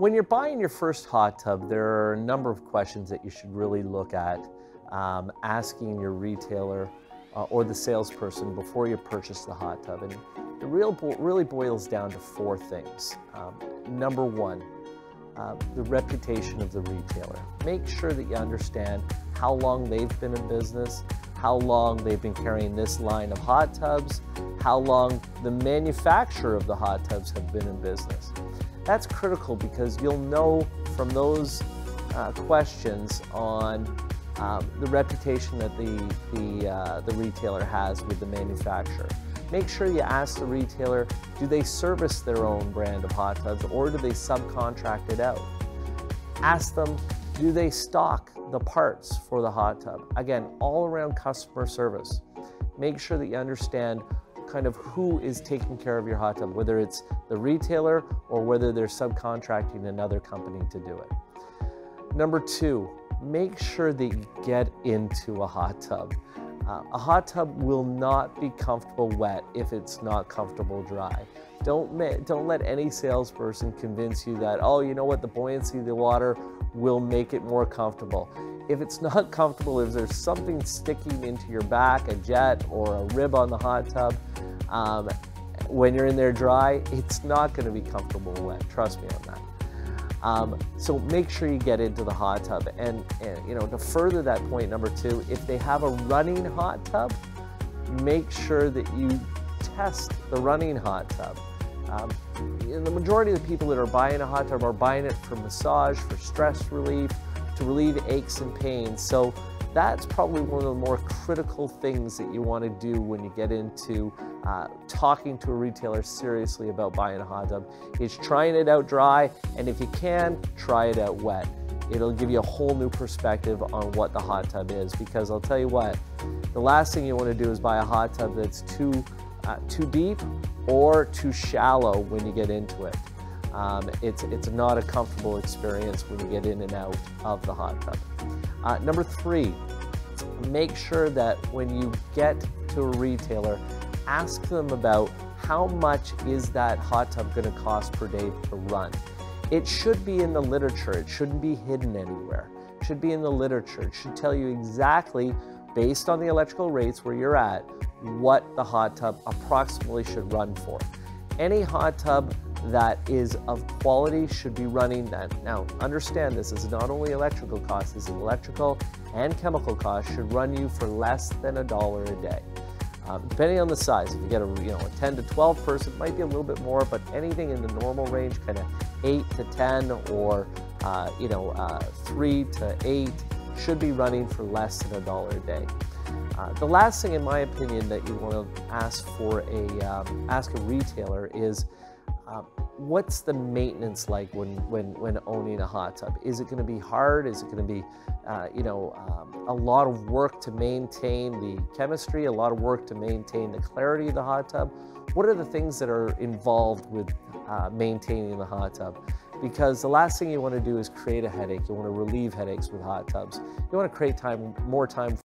When you're buying your first hot tub, there are a number of questions that you should really look at um, asking your retailer uh, or the salesperson before you purchase the hot tub. And it real, really boils down to four things. Um, number one, uh, the reputation of the retailer. Make sure that you understand how long they've been in business, how long they've been carrying this line of hot tubs, how long the manufacturer of the hot tubs have been in business. That's critical because you'll know from those uh, questions on um, the reputation that the, the, uh, the retailer has with the manufacturer. Make sure you ask the retailer, do they service their own brand of hot tubs or do they subcontract it out? Ask them, do they stock the parts for the hot tub? Again, all around customer service. Make sure that you understand kind of who is taking care of your hot tub, whether it's the retailer or whether they're subcontracting another company to do it. Number two, make sure that you get into a hot tub. Uh, a hot tub will not be comfortable wet if it's not comfortable dry. Don't, don't let any salesperson convince you that, oh, you know what, the buoyancy of the water will make it more comfortable. If it's not comfortable, if there's something sticking into your back, a jet or a rib on the hot tub, um, when you're in there dry, it's not going to be comfortable wet. Trust me on that. Um, so make sure you get into the hot tub. And, and, you know, to further that point, number two, if they have a running hot tub, make sure that you test the running hot tub. Um, the majority of the people that are buying a hot tub are buying it for massage, for stress relief, to relieve aches and pains. So that's probably one of the more critical things that you want to do when you get into uh, talking to a retailer seriously about buying a hot tub is trying it out dry and if you can try it out wet. It'll give you a whole new perspective on what the hot tub is because I'll tell you what the last thing you want to do is buy a hot tub that's too uh, too deep or too shallow when you get into it um, it's, it's not a comfortable experience when you get in and out of the hot tub. Uh, number three, make sure that when you get to a retailer, ask them about how much is that hot tub going to cost per day to run. It should be in the literature. It shouldn't be hidden anywhere. It should be in the literature. It should tell you exactly, based on the electrical rates where you're at, what the hot tub approximately should run for. Any hot tub that is of quality should be running then. Now, understand this is not only electrical costs, is electrical and chemical costs should run you for less than a dollar a day. Um, depending on the size, if you get a you know a 10 to 12 person, might be a little bit more, but anything in the normal range, kind of 8 to 10 or uh, you know uh, 3 to 8, should be running for less than a dollar a day. Uh, the last thing, in my opinion, that you want to ask for a um, ask a retailer is uh, what's the maintenance like when, when, when owning a hot tub? Is it going to be hard? Is it going to be, uh, you know, um, a lot of work to maintain the chemistry, a lot of work to maintain the clarity of the hot tub? What are the things that are involved with uh, maintaining the hot tub? Because the last thing you want to do is create a headache. You want to relieve headaches with hot tubs. You want to create time, more time